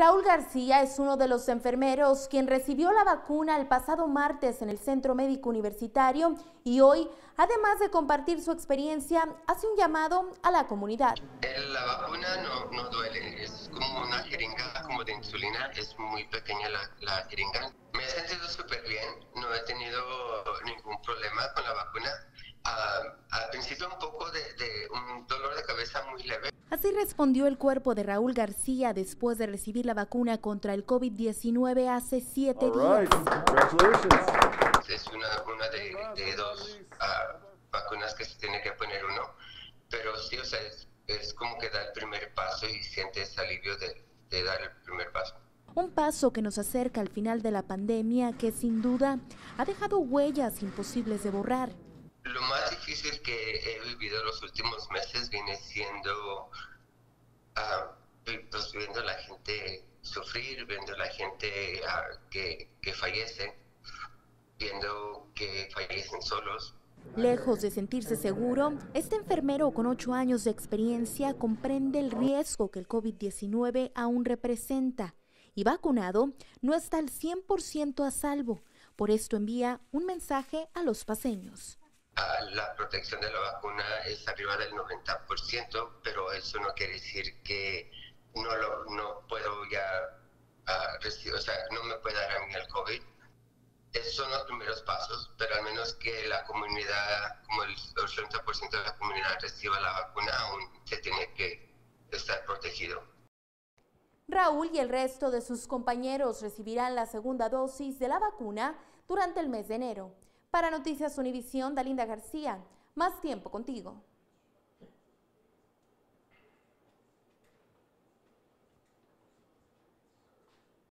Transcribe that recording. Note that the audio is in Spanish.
Raúl García es uno de los enfermeros quien recibió la vacuna el pasado martes en el Centro Médico Universitario y hoy, además de compartir su experiencia, hace un llamado a la comunidad. La vacuna no, duele, es como una jeringa como de insulina, es muy pequeña la, jeringa. Me he sentido súper bien, no he tenido ningún problema con la vacuna. Uh, al principio un poco de, un dolor de cabeza Así respondió el cuerpo de Raúl García después de recibir la vacuna contra el COVID-19 hace siete días. Es una, una de, de dos uh, vacunas que se tiene que poner uno, pero sí, o sea, es, es como que da el primer paso y sientes alivio de, de dar el primer paso. Un paso que nos acerca al final de la pandemia que sin duda ha dejado huellas imposibles de borrar. Lo más difícil que he vivido los últimos meses viene siendo uh, pues viendo a la gente sufrir, viendo a la gente uh, que, que fallece, viendo que fallecen solos. Lejos de sentirse seguro, este enfermero con ocho años de experiencia comprende el riesgo que el COVID-19 aún representa y vacunado no está al 100% a salvo. Por esto envía un mensaje a los paseños la protección de la vacuna es arriba del 90%, pero eso no quiere decir que no, lo, no puedo ya uh, recibir, o sea, no me puede dar a mí el COVID. Esos son los primeros pasos, pero al menos que la comunidad, como el 80% de la comunidad reciba la vacuna, aún se tiene que estar protegido. Raúl y el resto de sus compañeros recibirán la segunda dosis de la vacuna durante el mes de enero. Para Noticias Univisión, Dalinda García, más tiempo contigo.